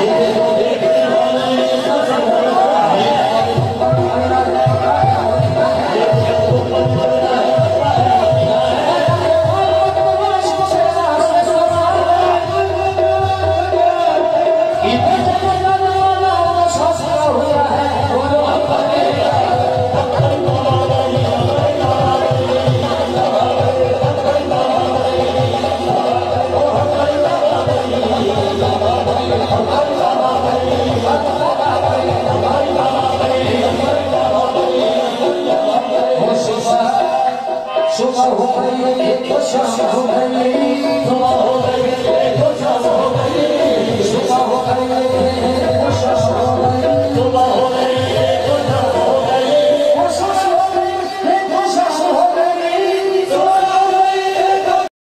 Amen. Oh,